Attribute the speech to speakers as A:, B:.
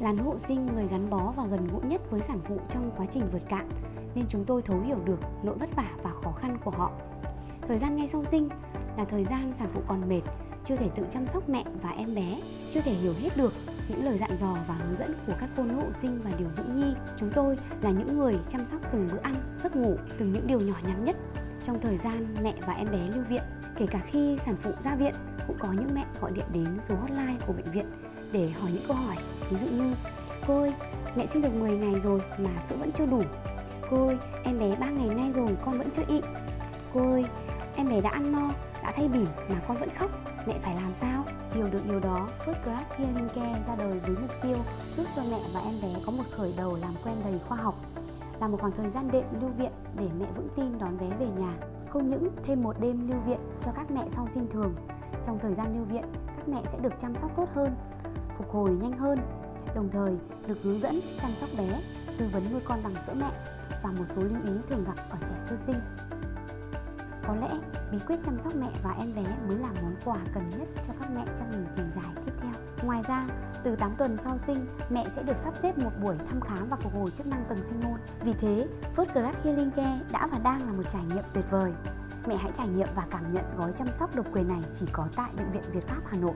A: Lán hộ sinh người gắn bó và gần gũi nhất với sản phụ trong quá trình vượt cạn nên chúng tôi thấu hiểu được nỗi vất vả và khó khăn của họ. Thời gian ngay sau sinh là thời gian sản phụ còn mệt, chưa thể tự chăm sóc mẹ và em bé, chưa thể hiểu hết được những lời dặn dò và hướng dẫn của các cô nữ hộ sinh và điều dưỡng nhi. Chúng tôi là những người chăm sóc từng bữa ăn, giấc ngủ, từng những điều nhỏ nhặt nhất trong thời gian mẹ và em bé lưu viện. Kể cả khi sản phụ ra viện, cũng có những mẹ gọi điện đến số hotline của bệnh viện để hỏi những câu hỏi. Ví dụ như, cô ơi, mẹ sinh được 10 ngày rồi mà sữa vẫn chưa đủ. Cô ơi, em bé 3 ngày nay rồi con vẫn chưa ị cô ơi, em bé đã ăn no, đã thay bỉm mà con vẫn khóc. Mẹ phải làm sao? Hiểu được điều đó, First Class Healing Care ra đời với mục tiêu giúp cho mẹ và em bé có một khởi đầu làm quen đầy khoa học, là một khoảng thời gian đệm lưu viện để mẹ vững tin đón bé về nhà. Không những thêm một đêm lưu viện cho các mẹ sau sinh thường, trong thời gian lưu viện, các mẹ sẽ được chăm sóc tốt hơn phục hồi nhanh hơn đồng thời được hướng dẫn chăm sóc bé tư vấn nuôi con bằng sữa mẹ và một số lưu ý thường gặp ở trẻ sơ sinh có lẽ bí quyết chăm sóc mẹ và em bé mới là món quà cần nhất cho các mẹ trong hành trình dài tiếp theo ngoài ra từ 8 tuần sau sinh, mẹ sẽ được sắp xếp một buổi thăm khám và phục hồi chức năng tầng sinh môn. Vì thế, First Class Healing Care đã và đang là một trải nghiệm tuyệt vời. Mẹ hãy trải nghiệm và cảm nhận gói chăm sóc độc quyền này chỉ có tại Bệnh viện Việt Pháp Hà Nội.